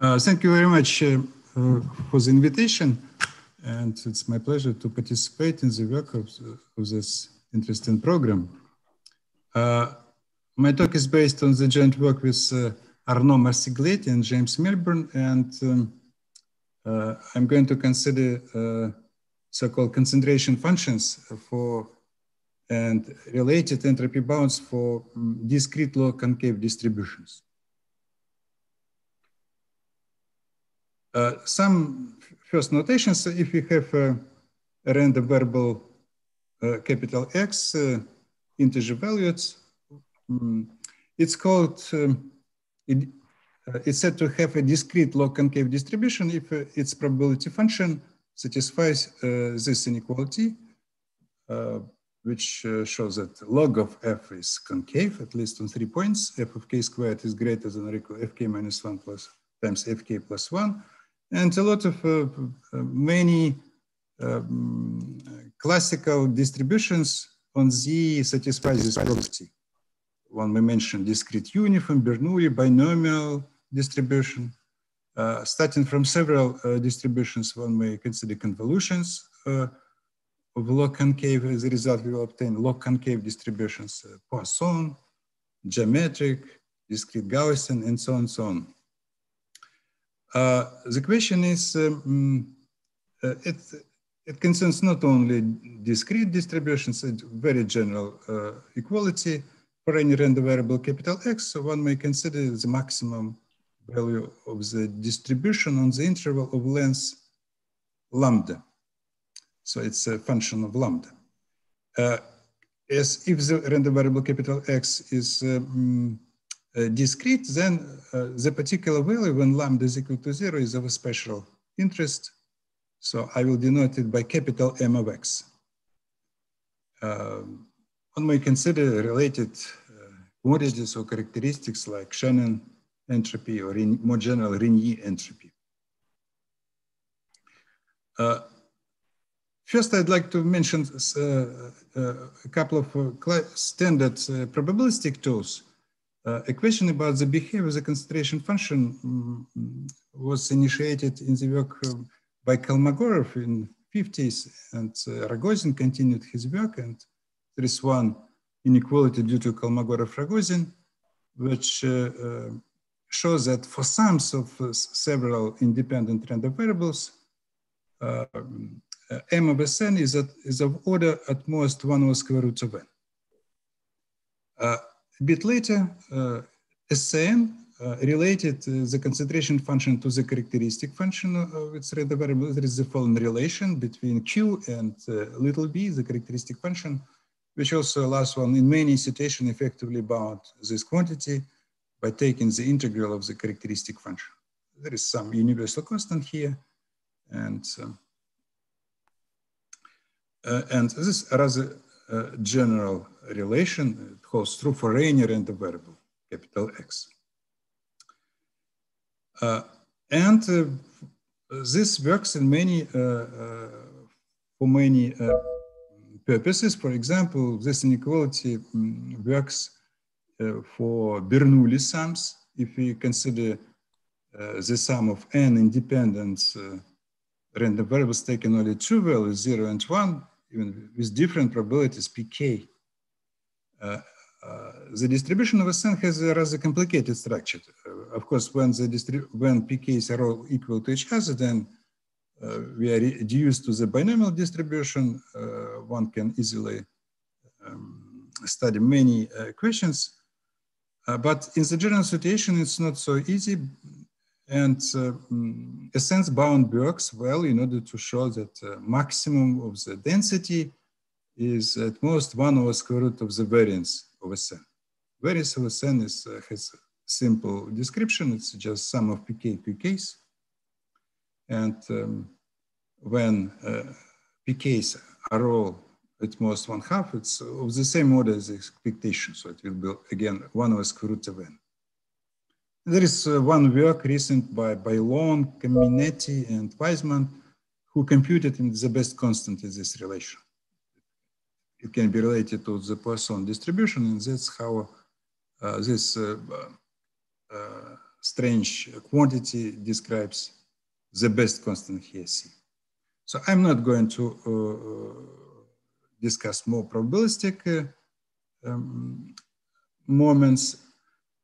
Uh, thank you very much uh, uh, for the invitation. And it's my pleasure to participate in the work of, of this interesting program. Uh, my talk is based on the joint work with uh, Arnaud Marsiglietti and James Melbourne. And um, I'm going to consider so-called concentration functions for and related entropy bounds for um, discrete log concave distributions. Some first notations, if we have a, a random variable uh, capital X uh, integer values, um, it's called, um, it, uh, it's said to have a discrete log concave distribution if uh, its probability function satisfies this inequality, which shows that log of f is concave, at least on three points. f of k squared is greater than or equal to fk minus 1 plus times fk plus 1 and a lot of uh, uh, many um, classical distributions on Z satisfy this property. One we mentioned discrete uniform, Bernoulli, binomial distribution. Uh, starting from several uh, distributions, one may consider convolutions uh, of log concave. As a result, we will obtain log concave distributions, uh, Poisson, geometric, discrete Gaussian, and so on and so on. Uh, the question is, um, uh, it, it concerns not only discrete distributions, and very general uh, equality for any random variable capital X, so one may consider the maximum value of the distribution on the interval of length lambda. So it's a function of lambda. Uh, as if the random variable capital X is um, discrete, then uh, the particular value when lambda is equal to zero is of a special interest. So I will denote it by capital M of X. Um, one may consider related uh, quantities or characteristics like Shannon entropy or in more general Rényi entropy. Uh, first, I'd like to mention uh, uh, a couple of standard probabilistic tools uh, a question about the behavior of the concentration function um, was initiated in the work uh, by Kolmogorov in 50s and uh, Rogozin continued his work and there is one inequality due to Kolmogorov-Rogozin which uh, uh, shows that for sums of uh, several independent random variables m of Sn is, at, is of order at most 1 over square root of n. A bit later, uh, Esseen uh, related uh, the concentration function to the characteristic function of its random variable. There is the following relation between Q and uh, little b, the characteristic function, which also allows one in many situations effectively bound this quantity by taking the integral of the characteristic function. There is some universal constant here. And, um, uh, and this rather general relation It holds true for any random variable, capital X. Uh, and uh, this works in many, uh, uh for many purposes. For example, this inequality um, works for Bernoulli sums. If we consider the sum of n independent random variables taking only two values, zero and one, even with different probabilities pk, uh, uh, the distribution of a Sn has a rather complicated structure. Uh, of course, when the when pk's are all equal to each other, then uh, we are reduced to the binomial distribution. Uh, one can easily um, study many uh, questions. but in the general situation, it's not so easy. And um, Esseen's bound works well in order to show that maximum of the density is at most one over square root of the variance of a sen. Variance of a sen is, uh, has a simple description. It's just sum of pk pk's. And um, when uh, pk's are all at most one half, it's of the same order as expectation. So it will be again one over square root of n. There is uh, one work recent by, by Long, Caminetti, and Weisman, who computed the best constant in this relation it can be related to the Poisson distribution, and that's how uh, this uh, uh, strange quantity describes the best constant here. So I'm not going to uh, discuss more probabilistic uh, um, moments.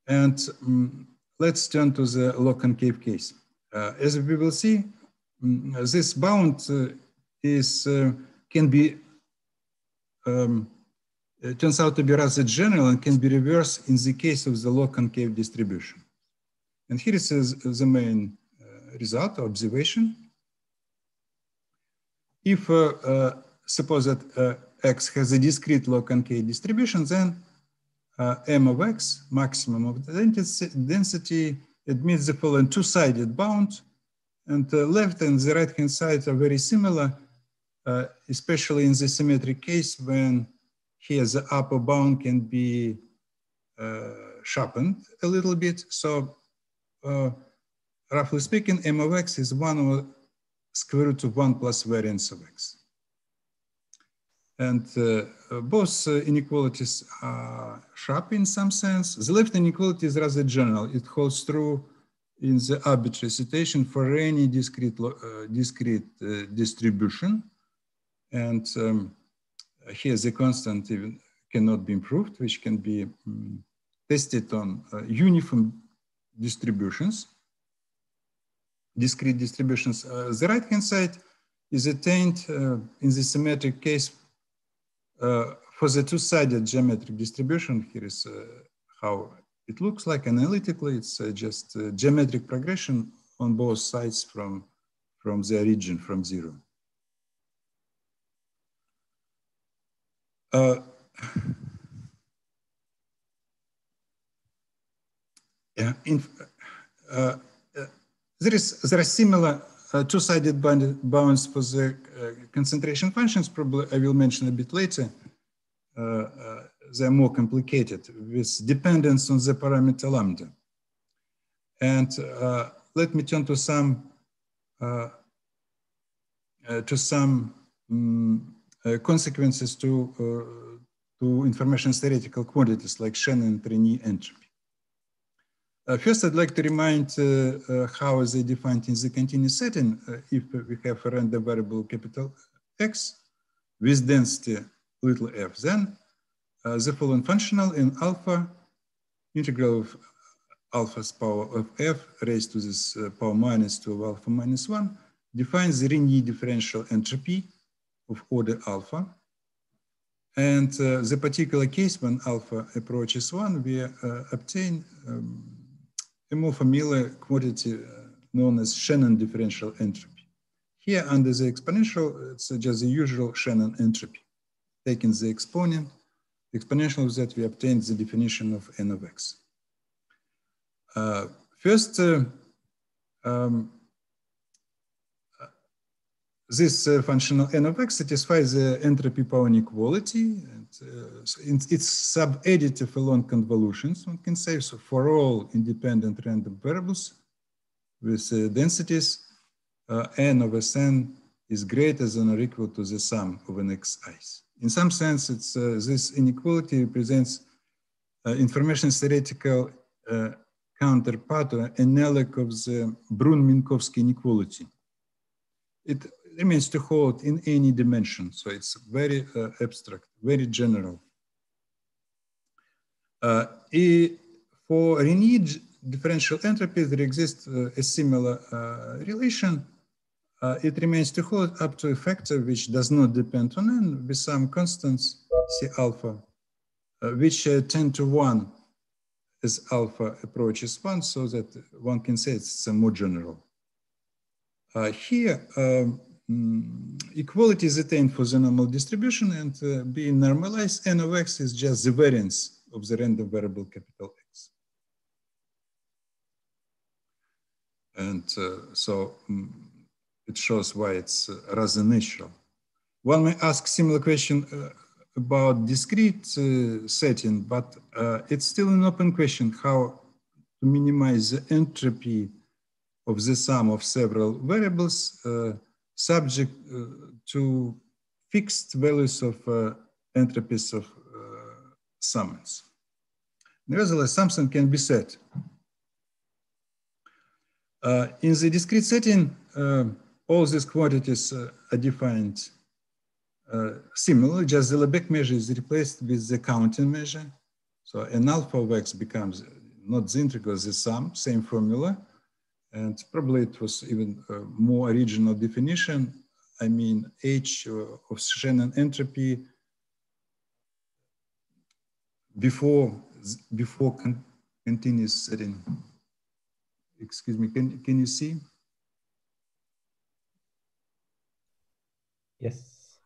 And um, let's turn to the log concave case. Uh, as we will see, um, this bound uh, is uh, can be um, turns out to be rather general and can be reversed in the case of the log concave distribution. And here is the main uh, result observation. If uh, uh, suppose that uh, x has a discrete log concave distribution, then uh, m of x, maximum of the density, admits the following two-sided bound, and the left and the right-hand side are very similar, uh, especially in the symmetric case when here the upper bound can be uh, sharpened a little bit. So uh, roughly speaking, m of x is one over square root of one plus variance of x. And uh, both uh, inequalities are sharp in some sense. The left inequality is rather general. It holds true in the arbitrary situation for any discrete, uh, discrete distribution. And um, here the constant even cannot be improved, which can be um, tested on uh, uniform distributions, discrete distributions. Uh, the right-hand side is attained uh, in the symmetric case for the two-sided geometric distribution. Here is uh, how it looks like analytically. It's uh, just geometric progression on both sides from, from the origin, from zero. Uh, yeah, in, uh, uh, there is there are similar uh, two-sided bounds for the uh, concentration functions. Probably I will mention a bit later. Uh, they're more complicated with dependence on the parameter lambda. And let me turn to some to some um, uh, consequences to, uh, to information theoretical quantities like Shannon Rényi entropy. Uh, first, I'd like to remind how they defined in the continuous setting if we have a random variable capital X with density little f, then uh, the following functional in alpha, integral of alpha's power of f raised to this uh, power minus 2 of alpha minus 1 defines the Rényi differential entropy of order alpha. And uh, the particular case when alpha approaches one, we uh, obtain um, more familiar quantity uh, known as Shannon differential entropy. Here under the exponential, it's just the usual Shannon entropy. Taking the exponent, the exponential of that, we obtain the definition of n of x. Uh, first, uh, um, this uh, functional n of x satisfies the entropy power inequality. And, uh, so it's sub-additive along convolutions, one can say. So for all independent random variables with uh, densities, uh, n of Sn is greater than or equal to the sum of an xi's. In some sense, it's, uh, this inequality represents uh, information theoretical counterpart or analog of the Brunn-Minkowski inequality. It remains to hold in any dimension. So it's very uh, abstract, very general. Uh, for Rényi differential entropy, there exists uh, a similar uh, relation. Uh, it remains to hold up to a factor which does not depend on n with some constants, C alpha, uh, which tend to one as alpha approaches one, so that one can say it's more general. here, um, equality is attained for the normal distribution and uh, being normalized, n of x is just the variance of the random variable capital X. And uh, so um, it shows why it's uh, rather natural. One may ask similar question uh, about discrete uh, setting, but uh, it's still an open question how to minimize the entropy of the sum of several variables subject uh, to fixed values of uh, entropies of uh, summands. Nevertheless, something can be said. Uh, in the discrete setting, uh, all these quantities uh, are defined similarly, just the Lebesgue measure is replaced with the counting measure. So an alpha of x becomes not the integral, the sum, same formula. And probably it was even a more original definition. I mean, h of Shannon entropy before, before con continuous setting. Excuse me, can, can you see? Yes.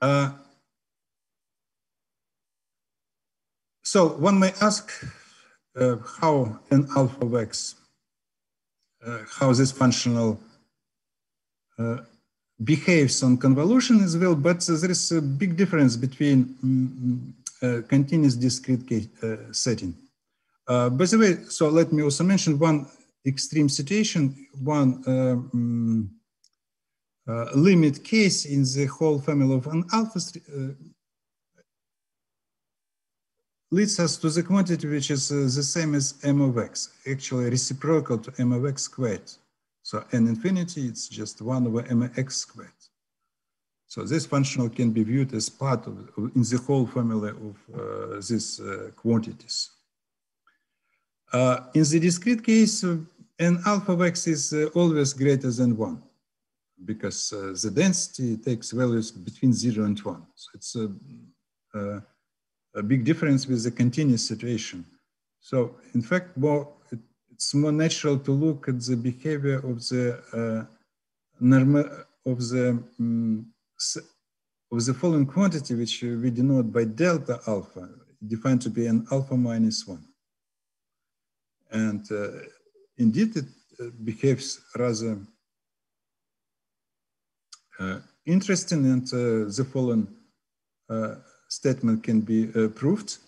Uh, so one may ask uh, how an alpha x, uh, how this functional uh, behaves on convolution as well, but there is a big difference between um, continuous discrete case, uh, setting. by the way, so let me also mention one extreme situation, one um, uh, limit case in the whole family of an alphas uh, leads us to the quantity which is uh, the same as m of x, actually reciprocal to m of x squared. So n infinity, it's just 1 over mx squared. So this functional can be viewed as part of, in the whole family of uh, these uh, quantities. Uh, in the discrete case, n alpha of x is always greater than 1 because uh, the density takes values between zero and one. So it's a, big difference with the continuous situation. So in fact, more, it, it's more natural to look at the behavior of the uh, normal of the um, of the following quantity, which we denote by delta alpha, defined to be an alpha minus one. And uh, indeed, it uh, behaves rather uh, interesting and uh, the following statement can be proved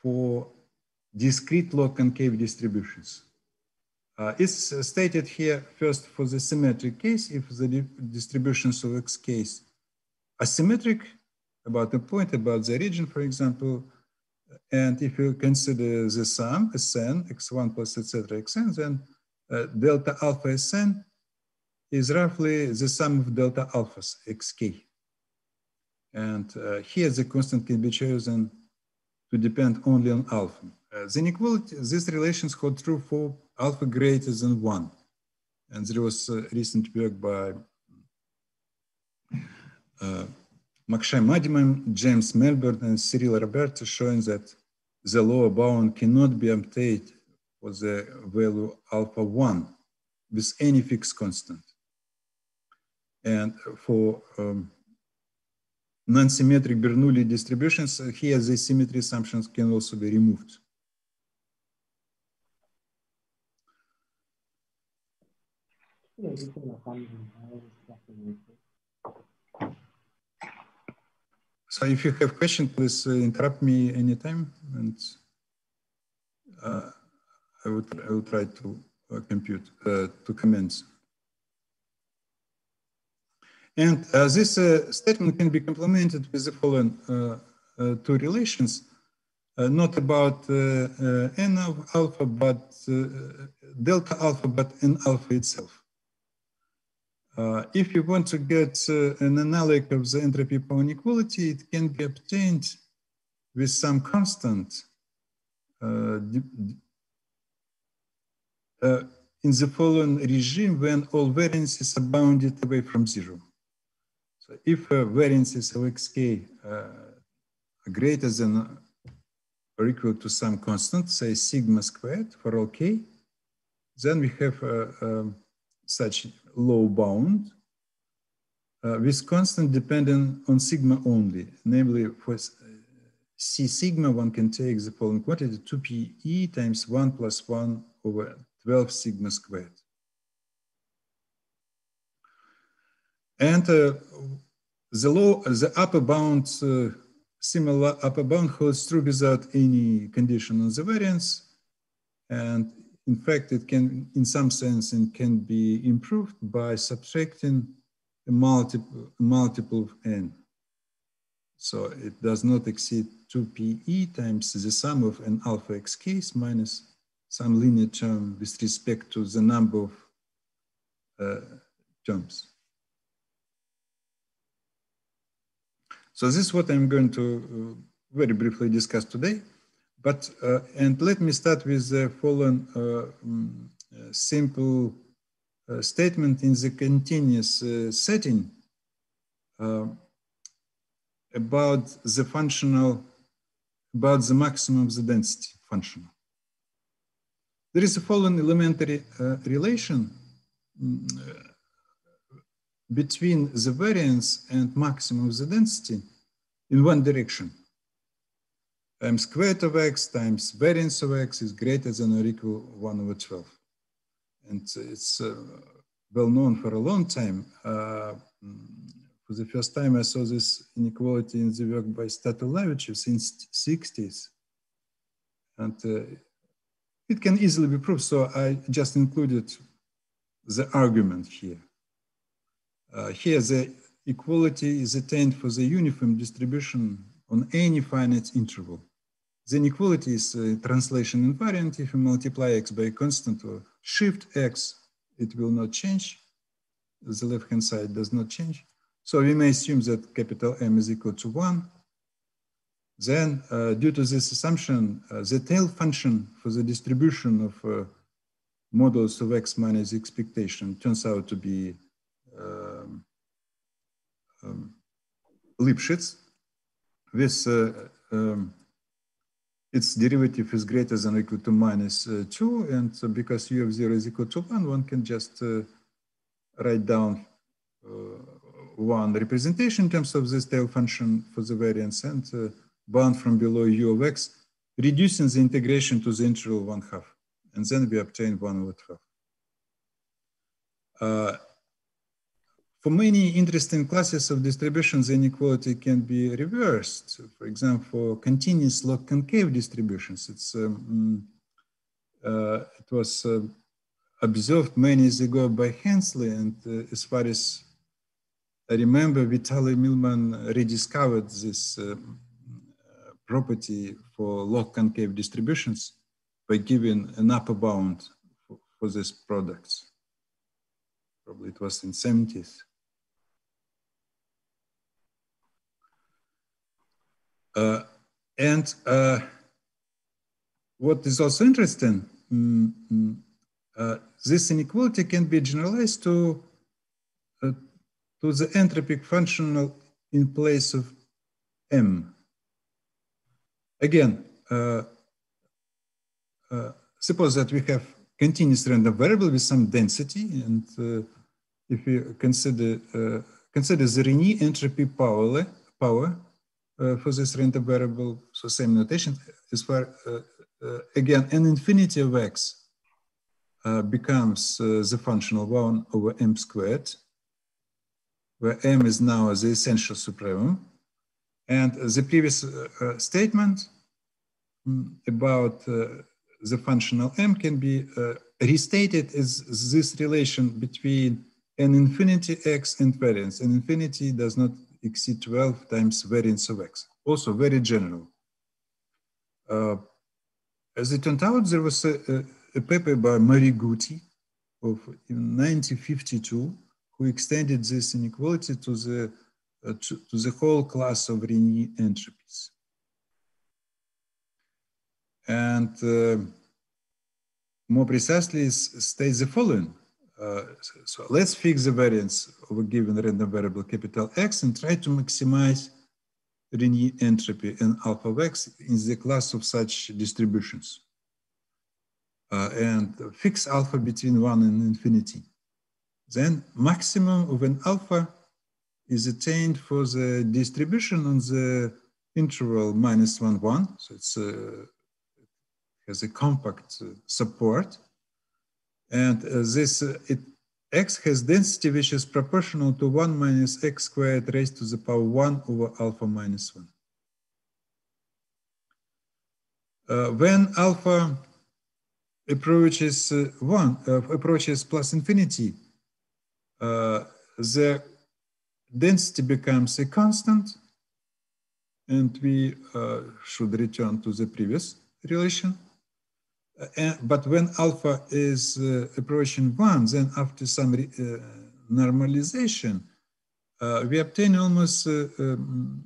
for discrete log concave distributions. Uh, it's stated here first for the symmetric case, if the distributions of x case are symmetric about a point, about the region, for example, and if you consider the sum, Sn, x1 plus etc. xn, then uh, delta alpha Sn is roughly the sum of delta alphas, xk. And uh, here the constant can be chosen to depend only on alpha. Uh, the inequality, these relations hold true for alpha greater than one. And there was a recent work by uh, Mokshay Madiman, James Melbourne, and Cyril Roberto showing that the lower bound cannot be obtained for the value alpha 1 with any fixed constant. And for um, non-symmetric Bernoulli distributions, here the symmetry assumptions can also be removed. So if you have questions, please uh, interrupt me anytime and uh, I, would, I will try to uh, compute, uh, to comment. And uh, this uh, statement can be complemented with the following uh, two relations, not about n of alpha, but delta alpha, but n alpha itself. Uh, if you want to get uh, an analog of the entropy power inequality, it can be obtained with some constant uh, in the following regime when all variances are bounded away from zero. If uh, variances of xk uh, greater than or equal to some constant, say sigma squared for all k, then we have uh, um, such low bound uh, with constant dependent on sigma only, namely for c sigma, one can take the following quantity 2pe times 1 plus 1 over 12 sigma squared. And uh, the low, the upper bound, uh, similar upper bound holds true without any condition on the variance. And in fact, it can, in some sense, it can be improved by subtracting a multiple, multiple of n. So it does not exceed 2pe times the sum of an alpha x case minus some linear term with respect to the number of uh, terms. So this is what I'm going to uh, very briefly discuss today. But, uh, and let me start with the following uh, um, simple uh, statement in the continuous uh, setting uh, about the functional, about the maximum of the density functional. There is a following elementary relation mm, between the variance and maximum of the density in one direction. M squared of x times variance of x is greater than or equal 1 over 12 and it's uh, well known for a long time. Uh, for the first time, I saw this inequality in the work by Statulevicius since 60s. And uh, it can easily be proved, so I just included the argument here. Uh, here, the equality is attained for the uniform distribution on any finite interval. The inequality is uh, translation invariant if you multiply x by a constant or shift x, it will not change. The left-hand side does not change. So we may assume that capital M is equal to one. Then uh, due to this assumption, uh, the tail function for the distribution of uh, models of x minus expectation turns out to be um, Lipschitz with um, its derivative is greater than or equal to minus, uh, 2. And because u of 0 is equal to 1, one can just uh, write down uh, one representation in terms of this tail function for the variance and bound from below u of x, reducing the integration to the integral 1 half. And then we obtain 1 over 12. Uh, for many interesting classes of distributions, inequality can be reversed. For example, continuous log concave distributions. It's, um, uh, it was uh, observed many years ago by Hensley, and uh, as far as I remember, Vitaly Milman rediscovered this um, property for log concave distributions by giving an upper bound for, for these products. Probably it was in 70s. And uh, what is also interesting, mm, mm, uh, this inequality can be generalized to, uh, to the entropic functional in place of M. Again, uh, uh, suppose that we have continuous random variable with some density, and if we consider consider the Rényi entropy power, power uh, for this random variable, so same notation, as far, uh, uh, again, an infinity of x becomes the functional one over m squared, where m is now the essential supremum. And the previous statement mm, about the functional m can be uh, restated as this relation between an infinity x and variance. An infinity does not exceed 12 times variance of x. Also very general. Uh, as it turned out, there was a, a, a paper by Moriguti of in 1952 who extended this inequality to the, uh, to, to, the whole class of Rényi entropies. And uh, more precisely states the following. Uh, so let's fix the variance of a given random variable capital X and try to maximize Rényi entropy in alpha of X in the class of such distributions. Uh, and fix alpha between one and infinity. Then maximum of an alpha is attained for the distribution on the interval minus one, one. So it's uh, has a compact uh, support. And uh, this, uh, it, x has density which is proportional to 1 minus x squared raised to the power 1 over alpha minus 1. Uh, when alpha approaches uh, 1, uh, approaches plus infinity, uh, the density becomes a constant and we uh, should return to the previous relation. Uh, but when alpha is uh, approaching one, then after some uh, normalization, uh, we obtain almost, uh, um,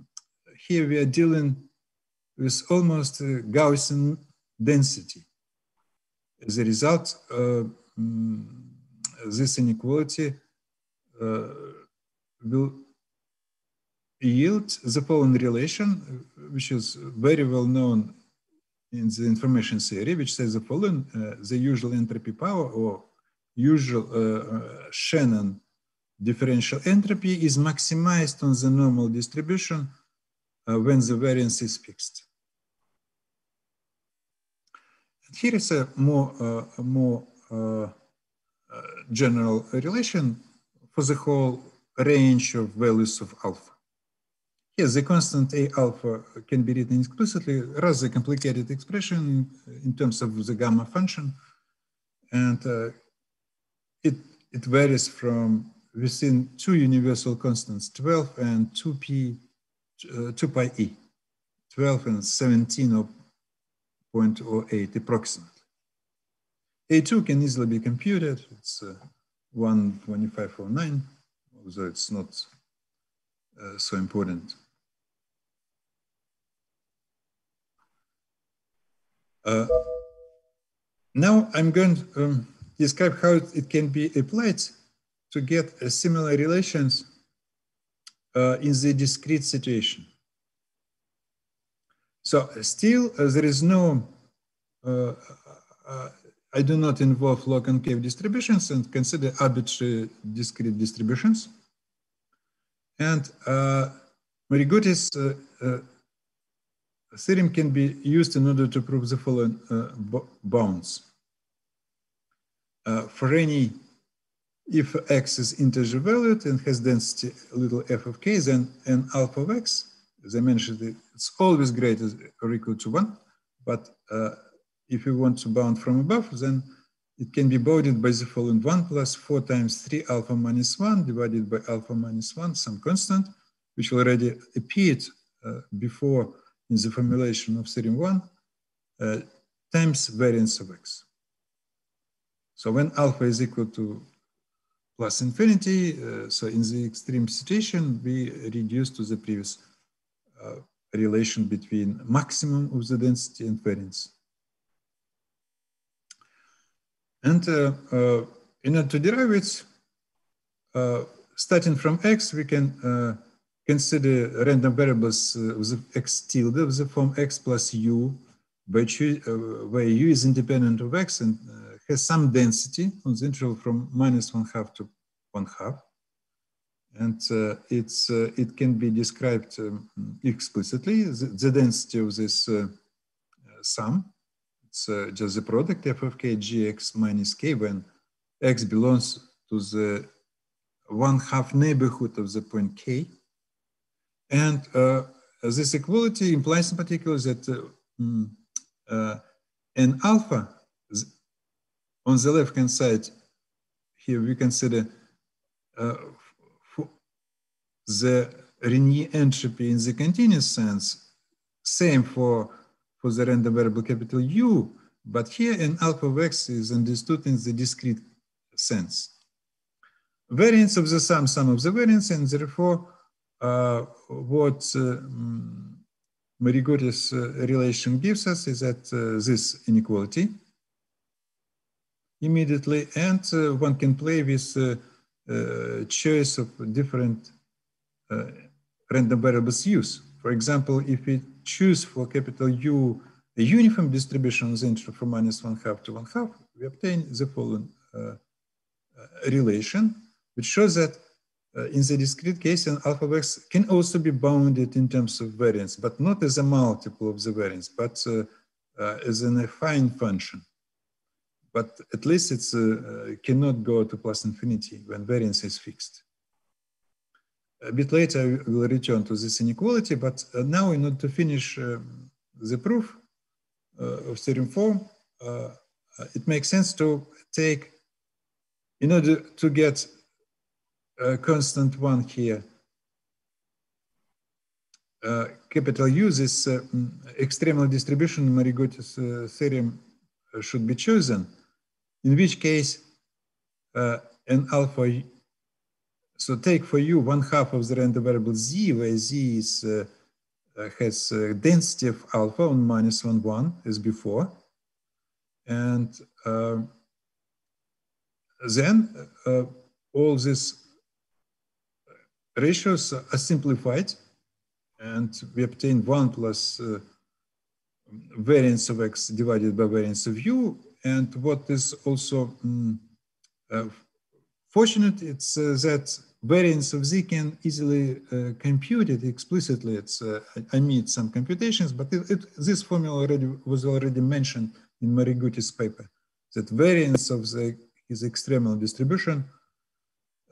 here we are dealing with almost Gaussian density. As a result, um, this inequality will yield the following relation, which is very well known in the information theory, which says the following, uh, the usual entropy power or usual uh, uh, Shannon differential entropy is maximized on the normal distribution uh, when the variance is fixed. And here is a more, uh, a more uh, general relation for the whole range of values of alpha. Yes, the constant A alpha can be written explicitly, rather complicated expression in terms of the gamma function. And uh, it, it varies from within two universal constants, 12 and 2p, uh, 2 pi e, 12 and 17.08 approximately. A2 can easily be computed. It's uh, 12509, although it's not uh, so important. Uh, now I'm going to um, describe how it can be applied to get similar relations uh, in the discrete situation. So still uh, there is no, uh, uh, I do not involve log concave distributions and consider arbitrary discrete distributions. And uh, Moriguti's theorem can be used in order to prove the following uh, bounds. Uh, for any, if x is integer valued and has density little f of k, then n alpha of x, as I mentioned, it's always greater or equal to one. But uh, if you want to bound from above, then it can be bounded by the following one plus four times three alpha minus one divided by alpha minus one, some constant, which already appeared uh, before in the formulation of theorem 1 uh, times variance of x. So when alpha is equal to plus infinity, uh, so in the extreme situation, we reduce to the previous uh, relation between maximum of the density and variance. And uh, uh, in order to derive it, uh, starting from x, we can consider random variables uh, with x tilde of the form x plus u, choose, uh, where u is independent of x and uh, has some density on the interval from minus one half to one half. And uh, it's, uh, it can be described um, explicitly, the, the, density of this uh, sum. It's just the product f of k gx minus k when x belongs to the one half neighborhood of the point k and uh, this equality implies in particular that uh, mm, uh, an alpha on the left-hand side, here we consider uh, the Renyi entropy in the continuous sense, same for, for the random variable capital U, but here an alpha of x is understood in the discrete sense. Variance of the sum, sum of the variance, and therefore uh, what uh, Moriguti's uh, relation gives us is that this inequality immediately, and one can play with choice of different random variables use. For example, if we choose for capital U a uniform distribution of the interval from minus one half to one half, we obtain the following uh, uh, relation, which shows that in the discrete case, an alpha of x can also be bounded in terms of variance, but not as a multiple of the variance, but uh, uh, as an affine function. But at least it cannot go to plus infinity when variance is fixed. A bit later, I will return to this inequality, but now in order to finish um, the proof of theorem 4, it makes sense to take, in order to get a constant one here, uh, capital U, this uh, mm, extremal distribution Moriguti's uh, theorem should be chosen, in which case an alpha, so take for u one half of the random variable z, where z is, has density of alpha on minus one, one as before. And then all these ratios are simplified and we obtain 1 plus uh, variance of x divided by variance of u. And what is also um, uh, fortunate, it's uh, that variance of z can easily uh, compute it explicitly. It's uh, I made some computations, but it, it, this formula already was already mentioned in Moriguti's paper. That variance of the his extremal distribution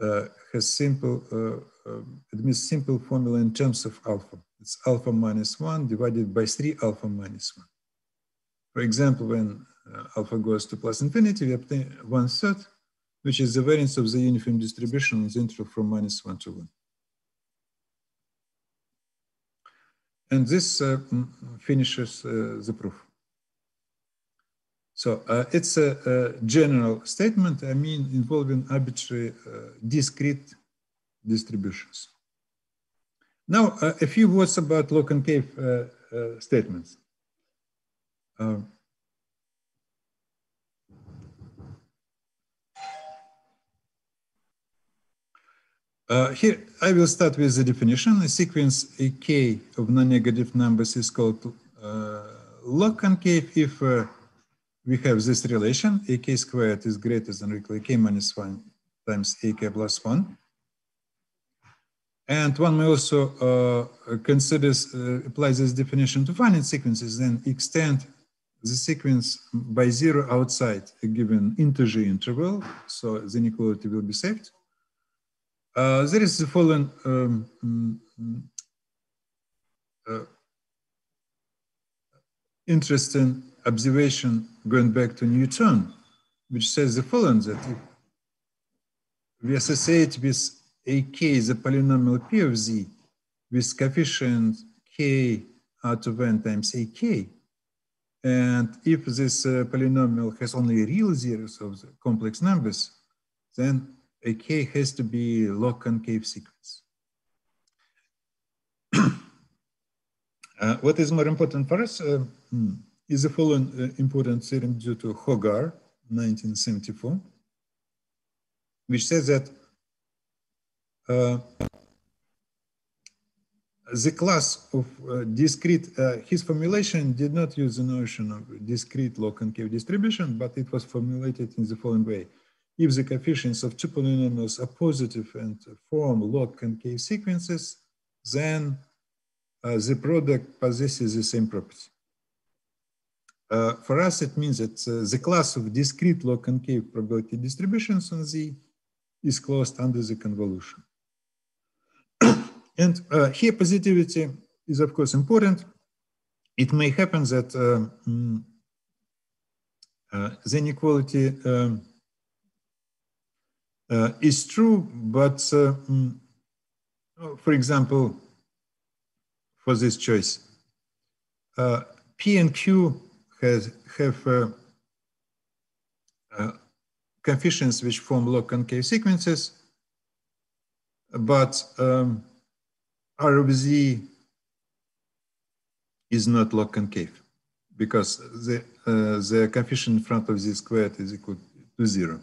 uh, has simple um, it means simple formula in terms of alpha. It's alpha minus 1 divided by 3 alpha minus 1. For example, when uh, alpha goes to plus infinity, we obtain one third, which is the variance of the uniform distribution in the interval from minus 1 to 1. And this uh, finishes uh, the proof. So uh, it's a, a, general statement, I mean, involving arbitrary uh, discrete distributions. Now, uh, a few words about log concave uh, uh, statements. Uh, uh, here, I will start with the definition. A sequence AK of non-negative numbers is called uh, log concave if we have this relation, AK squared is greater than or equal to AK minus 1 times AK plus 1. And one may also uh, consider, uh, apply this definition to finite sequences, then extend the sequence by zero outside a given integer interval, so the inequality will be saved. Uh, there is the following um, mm, uh, interesting observation going back to Newton, which says the following, that we associate with ak is a polynomial p of z with coefficient k out of n times ak. And if this uh, polynomial has only real zeros of the complex numbers, then ak has to be log concave sequence. uh, what is more important for us uh, hmm, is the following uh, important theorem due to Hoggar, 1974, which says that the class of uh, discrete, uh, his formulation did not use the notion of discrete log concave distribution, but it was formulated in the following way. If the coefficients of two polynomials are positive and form log concave sequences, then uh, the product possesses the same property. Uh, for us, it means that uh, the class of discrete log concave probability distributions on Z is closed under the convolution. And uh, here positivity is of course important. It may happen that uh, mm, uh, the inequality um, uh, is true, but uh, mm, oh, for example, for this choice, uh, P and Q has, have coefficients which form log concave sequences, but um, R of Z is not log concave because the, uh, the coefficient in front of Z squared is equal to zero.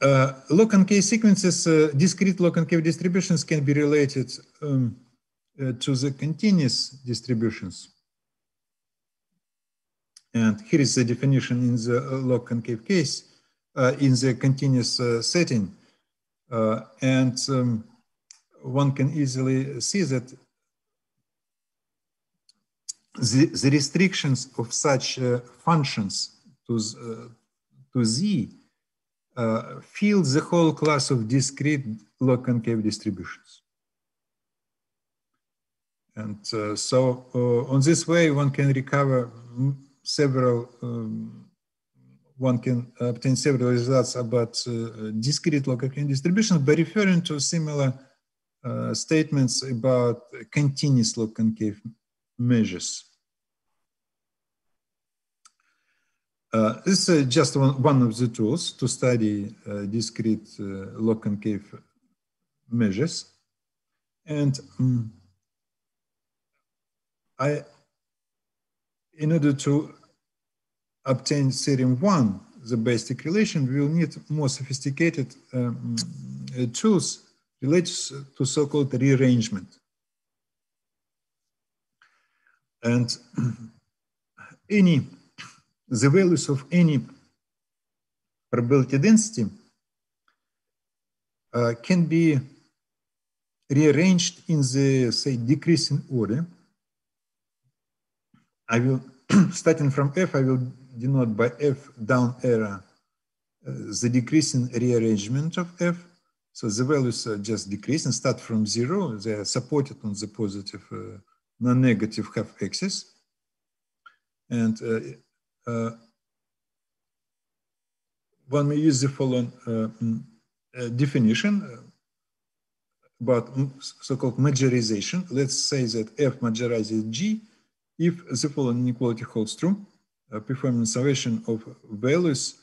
Uh, log concave sequences, uh, discrete log concave distributions can be related um, uh, to the continuous distributions. And here is the definition in the log concave case. Uh, in the continuous uh, setting, uh, and um, one can easily see that the, the restrictions of such functions to, to Z uh, fill the whole class of discrete log concave distributions. And uh, so uh, on this way, one can recover several um, one can obtain several results about uh, discrete log concave distributions by referring to similar uh, statements about continuous log concave measures. Uh, this is just one, one of the tools to study uh, discrete uh, log concave measures. And um, I, in order to obtain theorem one, the basic relation, we will need more sophisticated um, uh, tools related to so-called rearrangement. And any, the values of any probability density uh, can be rearranged in the, say, decreasing order. I will, starting from F, I will denote by F down arrow uh, the decreasing rearrangement of F. So the values are just decreasing, start from zero. They are supported on the positive, uh, non-negative half axis. And uh, uh, when we use the following uh, mm, uh, definition about so-called majorization, let's say that F majorizes G if the following inequality holds true uh, performing summation of values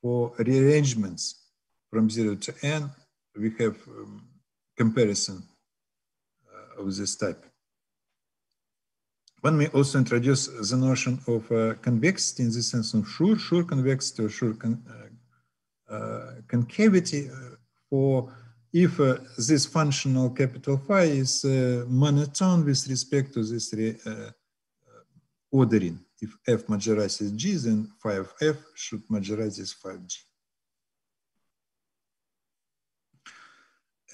for rearrangements from 0 to n, we have um, comparison uh, of this type. One may also introduce the notion of uh, convexity in the sense of Schur, Schur convexity or Schur con uh, uh, concavity uh, for if this functional capital phi is monotone with respect to this ordering if f majorizes g, then phi of f should majorizes phi of g.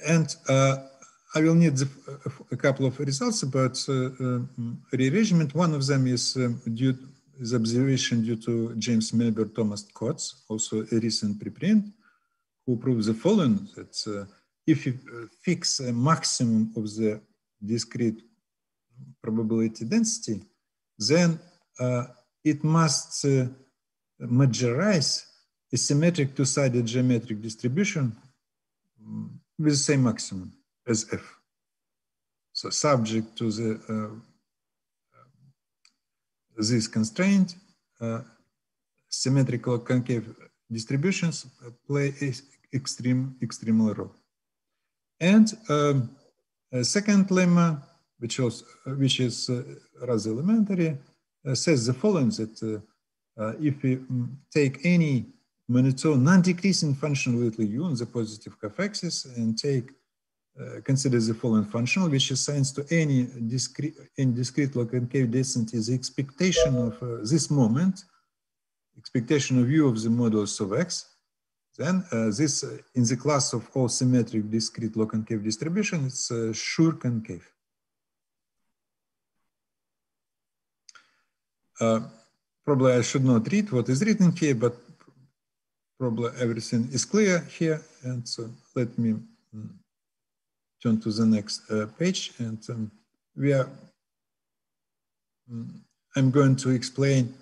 And uh, I will need the, a couple of results about uh, um, rearrangement. One of them is um, due is observation due to James Melbourne Tomasz Tkocz, also a recent preprint, who proves the following, that uh, if you uh, fix a maximum of the discrete probability density, then uh, it must uh, majorize a symmetric two-sided geometric distribution mm, with the same maximum as f. So subject to the uh, this constraint, uh, symmetrical concave distributions play an extreme extreme role. And um, a second lemma, which, also, which is uh, rather elementary, uh, says the following that uh, uh, if we um, take any monotone non-decreasing function with u on the positive half axis and take uh, consider the following functional, which assigns to any discrete, any discrete log concave density the expectation of uh, this moment, expectation of u of the modulus of x, then uh, this, in the class of all symmetric discrete log and concave distribution, it's Schur concave. Uh, probably I should not read what is written here, but probably everything is clear here. And so let me mm, turn to the next uh, page. And um, we are, um, I'm going to explain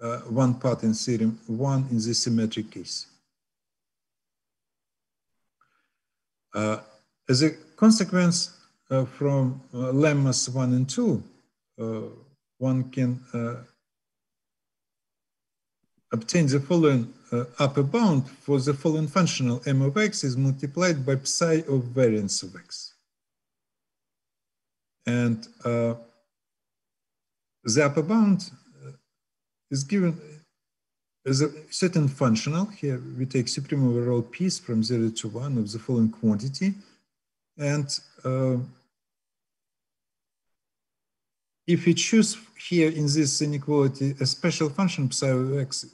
uh, one part in theorem one in the symmetric case. Uh, as a consequence uh, from lemmas one and two, one can uh, obtain the following uh, upper bound for the following functional m of x is multiplied by psi of variance of x. And uh, the upper bound is given as a certain functional. Here we take supreme overall piece from 0 to 1 of the following quantity. And uh, if we choose here in this inequality a special function psi of x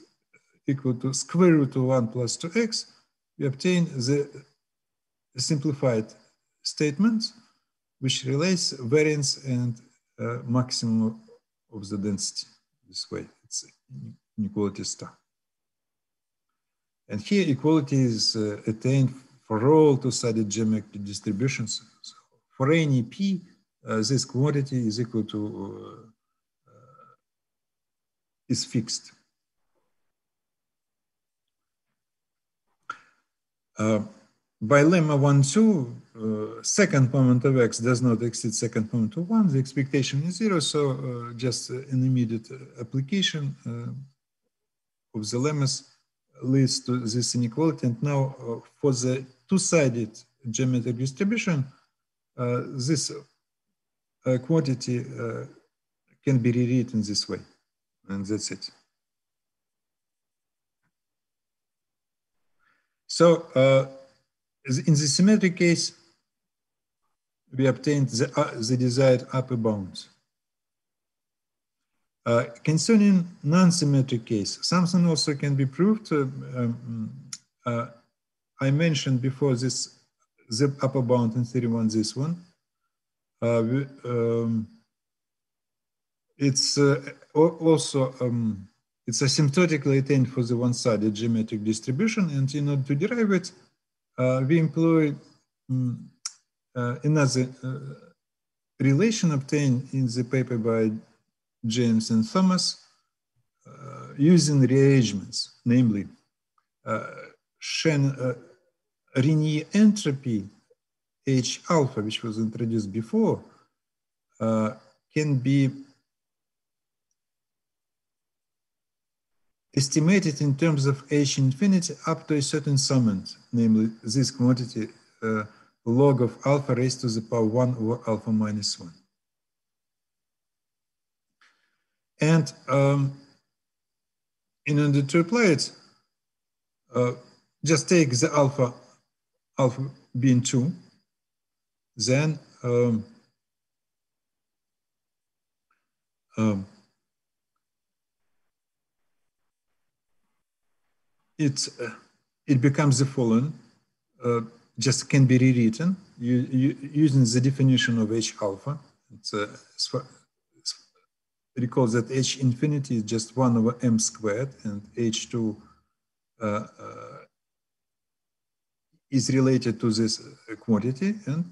equal to square root of 1 plus 2x, we obtain the simplified statement which relates variance and uh, maximum of the density this way. It's inequality star. And here equality is uh, attained for all two-sided geometric distributions. So for any p, this quantity is equal to uh, is fixed. Uh, by lemma 1, 2, uh, second moment of x does not exceed second moment of 1, the expectation is 0, so uh, just an immediate application of the lemmas leads to this inequality. And now for the two-sided geometric distribution, this quantity can be rewritten this way, and that's it. So uh, in the symmetric case, we obtained the, uh, the desired upper bounds. Uh, concerning non-symmetric case, something also can be proved. Uh, um, uh, I mentioned before this the upper bound in theory one, this one. Um, it's uh, also um, it's asymptotically attained for the one-sided geometric distribution, and in order to derive it, uh, we employ um, uh, another relation obtained in the paper by James and Thomas uh, using rearrangements, namely uh, Shen, uh, Rényi entropy H alpha, which was introduced before, can be estimated in terms of H infinity up to a certain summand, namely this quantity uh, log of alpha raised to the power 1 over alpha minus 1. And um, in order to apply it, uh, just take the alpha, alpha being 2, then um, um, it, uh, it becomes the following, uh, just can be rewritten you, you, using the definition of H alpha. It's, uh, recall that H infinity is just 1 over m squared and H2 uh, uh, is related to this quantity and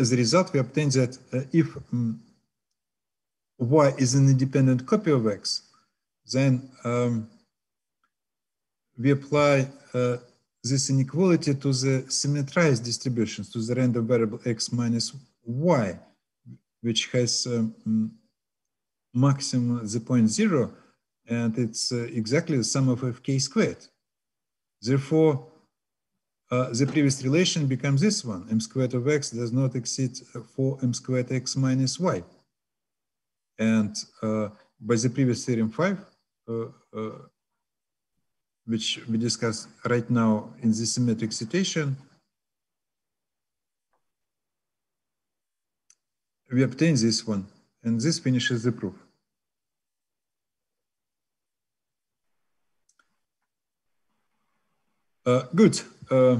as a result we obtain that uh, if um, y is an independent copy of x then um, we apply uh, this inequality to the symmetrized distributions, to the random variable x minus y, which has um, maximum the point zero, and it's uh, exactly the sum of fk squared. Therefore, uh, the previous relation becomes this one, m squared of x does not exceed 4m squared x minus y. And uh, by the previous theorem 5, uh, uh, which we discuss right now in the symmetric situation, we obtain this one, and this finishes the proof. Uh, good. Uh,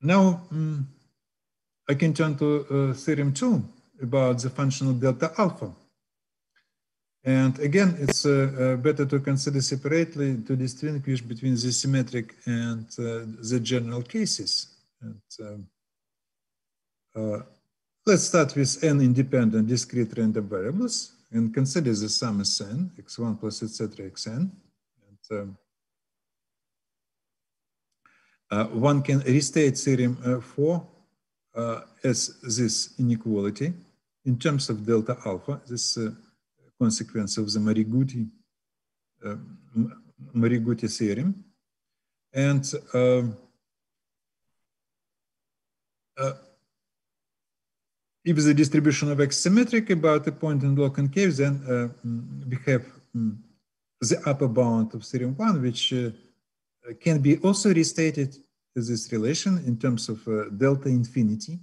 now um, I can turn to uh, theorem two about the functional delta alpha. And again, it's uh, uh, better to consider separately to distinguish between the symmetric and uh, the general cases. And, um, uh, let's start with n independent discrete random variables and consider the sum as n, x1 plus etc. xn. And, um, uh, one can restate theorem uh, 4 as this inequality in terms of delta alpha. This consequence of the Moriguti, uh, Moriguti theorem. And um, uh, if the distribution of x symmetric about a point in log concave, then uh, we have um, the upper bound of theorem one, which uh, can be also restated as this relation in terms of uh, delta infinity.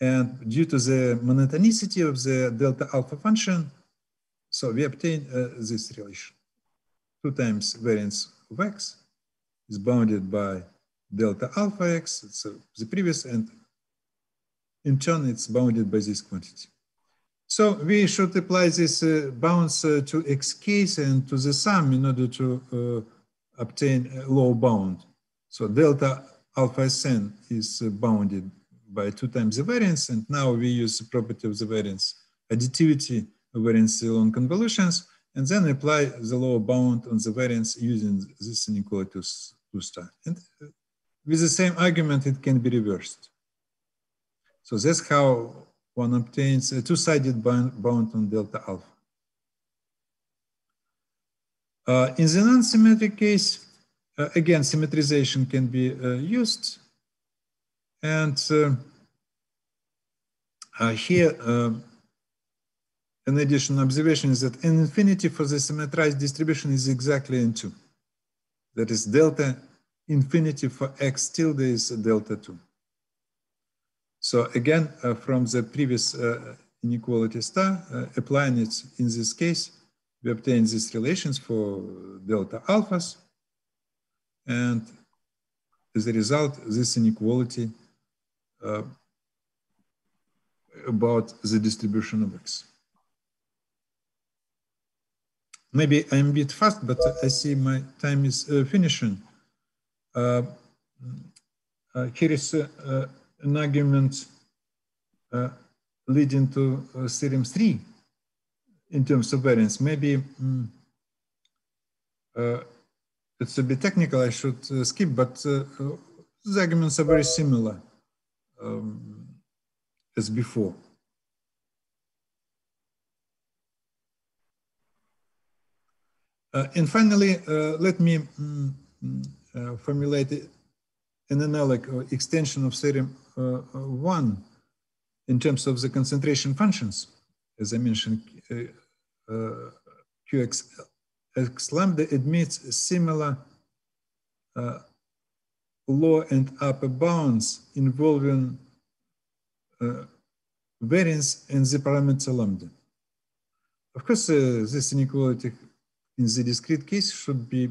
And due to the monotonicity of the delta alpha function, so we obtain uh, this relation. Two times variance of x is bounded by delta alpha x, uh, the previous, and in turn it's bounded by this quantity. So we should apply this uh, bounds uh, to x case and to the sum in order to uh, obtain a low bound. So delta alpha Sn is uh, bounded by two times the variance. And now we use the property of the variance, additivity of variance along convolutions, and then apply the lower bound on the variance using this inequality to star. And with the same argument, it can be reversed. So that's how one obtains a two-sided bound on delta alpha. Uh, in the non-symmetric case, uh, again, symmetrization can be uh, used. And uh, uh, here, uh, an additional observation is that an infinity for the symmetrized distribution is exactly n2. That is delta infinity for x tilde is delta 2. So again, from the previous inequality star, applying it in this case, we obtain these relations for delta alphas. And as a result, this inequality uh, about the distribution of x. Maybe I'm a bit fast, but I see my time is uh, finishing. Uh, uh here is uh, an argument uh, leading to theorem 3 in terms of variance. Maybe um, it's a bit technical, I should skip, but the arguments are very similar um, as before. Uh, and finally, uh, let me mm, mm uh, formulate an analog extension of theorem uh, uh, 1 in terms of the concentration functions. As I mentioned, Qx x lambda admits similar lower and upper bounds involving uh, variance in the parameter lambda. Of course, this inequality in the discrete case should be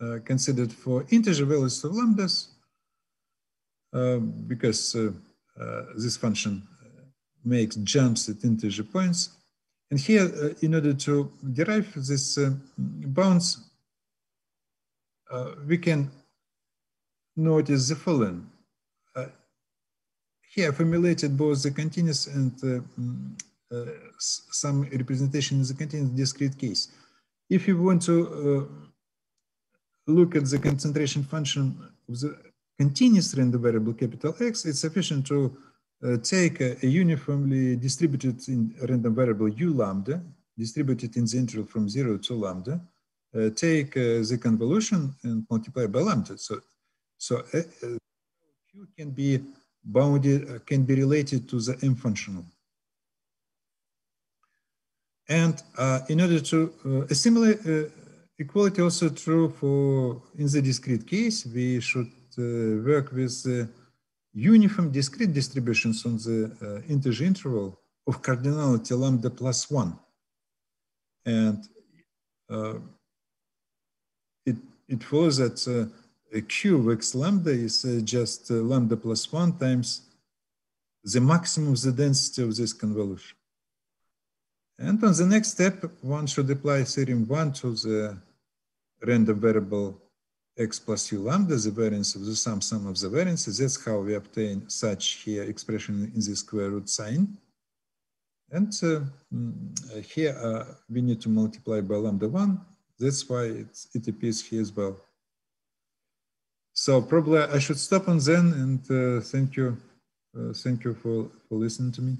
uh, considered for integer values of lambdas uh, because uh, this function makes jumps at integer points. And here, in order to derive this bounds, we can notice the following. here, I formulated both the continuous and mm, uh, some representation in the continuous discrete case. If you want to uh, look at the concentration function of the continuous random variable capital X, it's sufficient to uh, take a, a, uniformly distributed in random variable u lambda, distributed in the interval from zero to lambda, uh, take uh, the convolution and multiply by lambda. So, so uh, uh, Q can be bounded, can be related to the M functional. And in order to a assimilate equality also true for in the discrete case. We should work with uniform discrete distributions on the uh, integer interval of cardinality lambda plus one. And uh, it, it follows that uh, q of x lambda is uh, just lambda plus one times the maximum of the density of this convolution. And on the next step, one should apply theorem one to the random variable x plus u lambda, the variance of the sum sum of the variances. That's how we obtain such here expression in the square root sign. And uh, mm, here uh, we need to multiply by lambda 1. That's why it appears here as well. So probably I should stop on then and uh, thank you. Uh, thank you for, for listening to me.